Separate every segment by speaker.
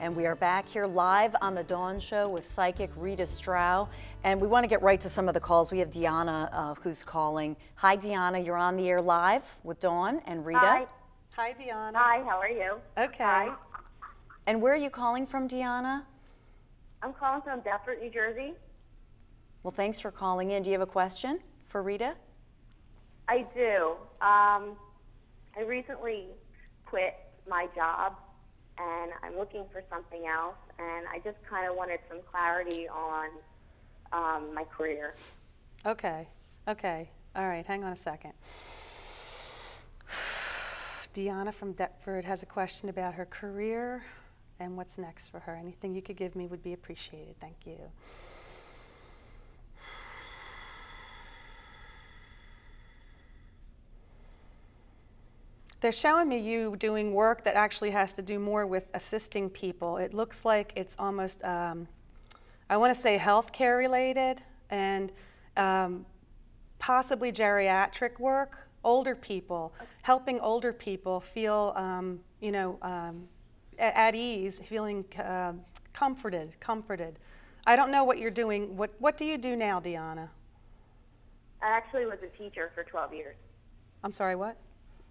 Speaker 1: And we are back here live on the Dawn Show with psychic Rita Strauch. And we want to get right to some of the calls. We have Deanna uh, who's calling. Hi, Deanna. You're on the air live with Dawn and Rita.
Speaker 2: Hi.
Speaker 3: Hi, Deanna.
Speaker 2: Hi, how are you?
Speaker 3: Okay.
Speaker 2: Hi.
Speaker 1: And where are you calling from, Deanna?
Speaker 2: I'm calling from Deptford, New Jersey.
Speaker 1: Well, thanks for calling in. Do you have a question for Rita?
Speaker 2: I do. Um, I recently quit my job and I'm looking for something else. And I just kind of wanted some clarity on um, my career.
Speaker 3: Okay. Okay. All right. Hang on a second. Deanna from Deptford has a question about her career and what's next for her. Anything you could give me would be appreciated. Thank you. They're showing me you doing work that actually has to do more with assisting people. It looks like it's almost, um, I want to say healthcare related and um, possibly geriatric work, older people, helping older people feel, um, you know, um, at, at ease, feeling uh, comforted, comforted. I don't know what you're doing. What, what do you do now, Deanna?
Speaker 2: I actually was a teacher for 12 years.
Speaker 3: I'm sorry, what?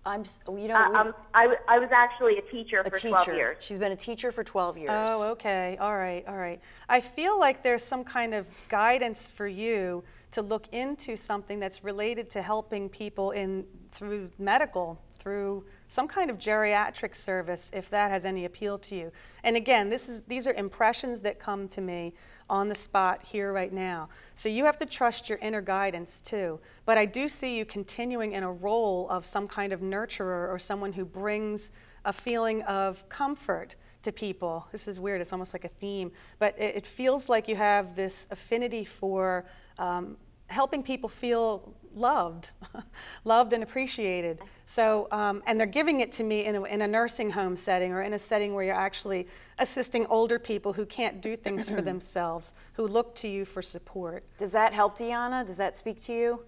Speaker 1: I'm, you know, we-
Speaker 2: um, I, I was actually teacher
Speaker 1: a
Speaker 2: for
Speaker 1: teacher.
Speaker 2: 12 years.
Speaker 1: She's been a teacher for 12 years.
Speaker 3: Oh, okay. All right. All right. I feel like there's some kind of guidance for you to look into something that's related to helping people in through medical, through some kind of geriatric service, if that has any appeal to you. And again, this is these are impressions that come to me on the spot here right now. So you have to trust your inner guidance too. But I do see you continuing in a role of some kind of nurturer or someone who brings a feeling of comfort to people. This is weird, it's almost like a theme, but it, it feels like you have this affinity for um, helping people feel loved, loved and appreciated. So, um, and they're giving it to me in a, in a nursing home setting or in a setting where you're actually assisting older people who can't do things for themselves, who look to you for support.
Speaker 1: Does that help, Deanna? Does that speak to you?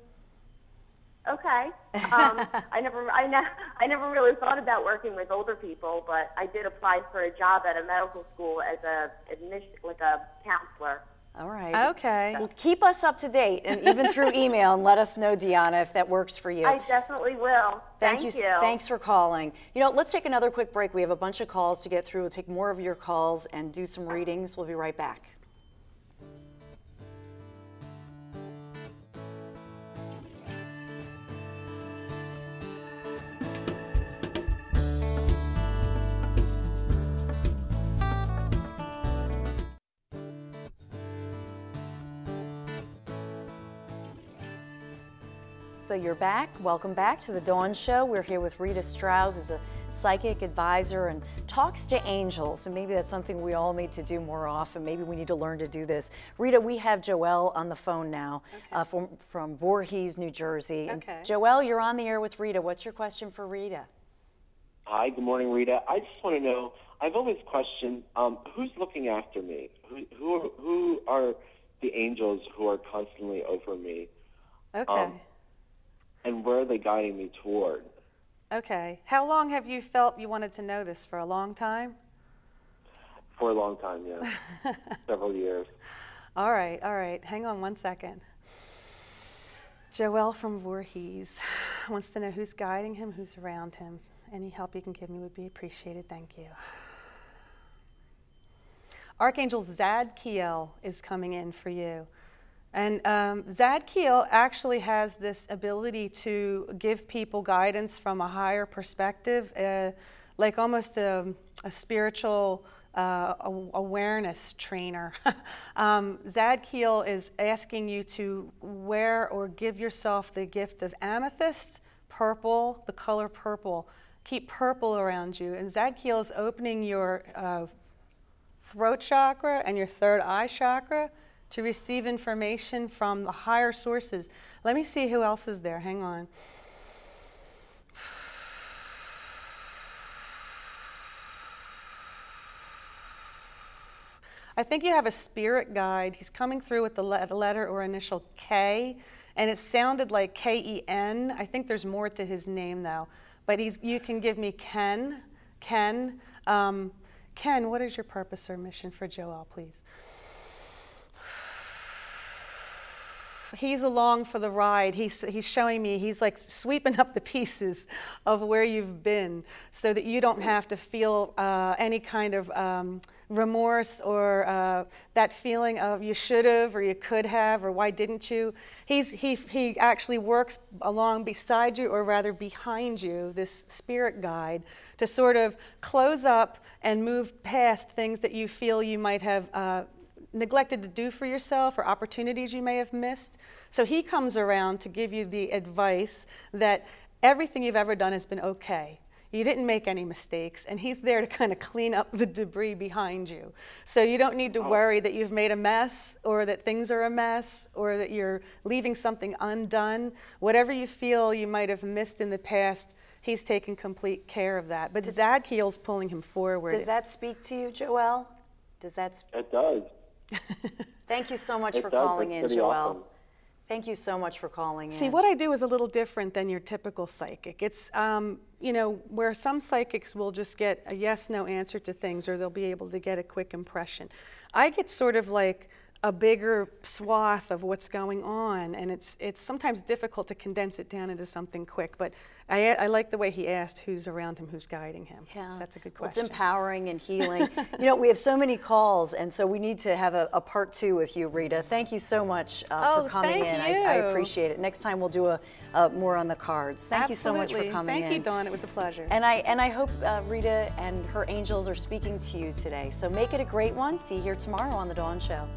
Speaker 2: Okay. Um, I never, I, ne- I never really thought about working with older people, but I did apply for a job at a medical school as a admission, like a counselor.
Speaker 1: All right.
Speaker 3: Okay.
Speaker 1: Well, keep us up to date, and even through email, and let us know, Deanna, if that works for you.
Speaker 2: I definitely will.
Speaker 1: Thank,
Speaker 2: Thank,
Speaker 1: you. s- Thanks for calling. You know, let's take another quick break. We have a bunch of calls to get through. We'll take more of your calls and do some readings. We'll be right back. So you're back. Welcome back to the Dawn Show. We're here with Rita Stroud, who's a psychic advisor and talks to angels. And maybe that's something we all need to do more often. Maybe we need to learn to do this. Rita, we have Joelle on the phone now uh, from, from Voorhees, New Jersey. And
Speaker 3: Okay.
Speaker 1: Joelle, you're on the air with Rita. What's your question for Rita?
Speaker 4: Hi, good morning, Rita. I just want to know. I've always questioned um, who's looking after me. Who, who are, who are the angels who are constantly over me,
Speaker 3: Okay.
Speaker 4: Um, and where are they guiding me toward?
Speaker 3: okay. How long have you felt you wanted to know this? For a long time?
Speaker 4: For a long time, yeah, several years.
Speaker 3: All right, all right. Hang on one second. Joel from Voorhees wants to know who's guiding him, who's around him. Any help you can give me would be appreciated. Thank you. Archangel Zadkiel is coming in for you. And um, Zadkiel actually has this ability to give people guidance from a higher perspective, uh, like almost a, a spiritual uh, awareness trainer. um, Zadkiel is asking you to wear or give yourself the gift of amethyst, purple, the color purple. Keep purple around you. And Zadkiel is opening your uh, throat chakra and your third eye chakra to receive information from the higher sources. Let me see who else is there. Hang on. I think you have a spirit guide. He's coming through with the letter or initial K, and it sounded like K E N. I think there's more to his name though. But he's, you can give me Ken. Ken. Um, Ken, what is your purpose or mission for Joel, please? He's along for the ride. He's, he's showing me, he's like sweeping up the pieces of where you've been so that you don't have to feel uh, any kind of um, remorse or uh, that feeling of you should have or you could have or why didn't you. He's, he, he actually works along beside you or rather behind you, this spirit guide, to sort of close up and move past things that you feel you might have. Uh, neglected to do for yourself or opportunities you may have missed. So he comes around to give you the advice that everything you've ever done has been okay. You didn't make any mistakes, and he's there to kind of clean up the debris behind you. So you don't need to oh. worry that you've made a mess or that things are a mess or that you're leaving something undone. Whatever you feel you might have missed in the past, he's taking complete care of that. But Zadkiel's pulling him forward.
Speaker 1: Does that speak to you, Joel? Does that?
Speaker 4: It does.
Speaker 1: Thank you so much it for does. calling in, Joelle. Awesome. Thank you so much for calling in.
Speaker 3: See,
Speaker 1: in.
Speaker 3: what I do is a little different than your typical psychic. It's, um, you know, where some psychics will just get a yes no answer to things or they'll be able to get a quick impression. I get sort of like, a bigger swath of what's going on, and it's it's sometimes difficult to condense it down into something quick. But I, I like the way he asked who's around him, who's guiding him. Yeah, so that's a good question.
Speaker 1: Well, it's empowering and healing. you know, we have so many calls, and so we need to have a, a part two with you, Rita. Thank you so much uh,
Speaker 3: oh,
Speaker 1: for coming
Speaker 3: in.
Speaker 1: I, I, appreciate it. Next time we'll do a, a more on the cards. Thank
Speaker 3: Absolutely.
Speaker 1: you so much for coming
Speaker 3: thank
Speaker 1: in.
Speaker 3: Thank you, Dawn. It was a pleasure.
Speaker 1: And I and I hope uh, Rita and her angels are speaking to you today. So make it a great one. See you here tomorrow on the Dawn Show.